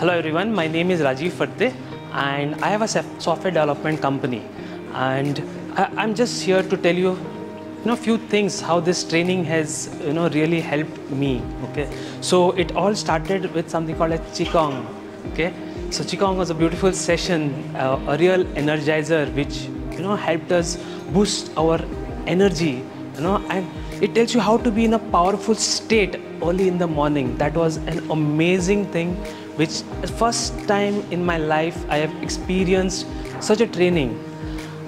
Hello everyone, my name is Rajiv Fatte and I have a software development company. And I, am just here to tell you you know few things how this training has you know really helped me okay? So it all started with something called a qigong okay? So qigong was a beautiful session uh, a real energizer which you know helped us boost our energy you know and it tells you how to be in a powerful state early in the morning. That was an amazing thing which first time in my life I have experienced such a training.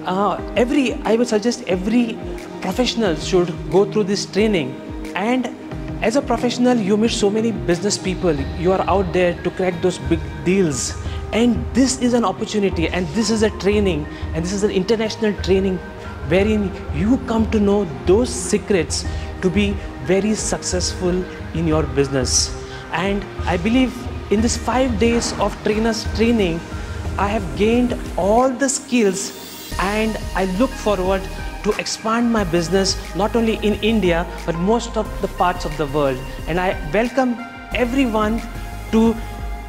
Uh, every, I would suggest every professional should go through this training. And as a professional you meet so many business people. You are out there to crack those big deals. And this is an opportunity and this is a training and this is an international training wherein you come to know those secrets to be very successful in your business and i believe in this five days of trainers training, I have gained all the skills and I look forward to expand my business not only in India but most of the parts of the world. And I welcome everyone to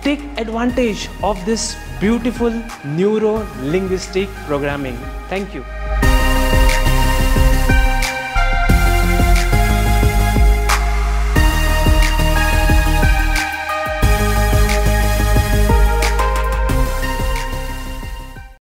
take advantage of this beautiful neuro linguistic programming. Thank you.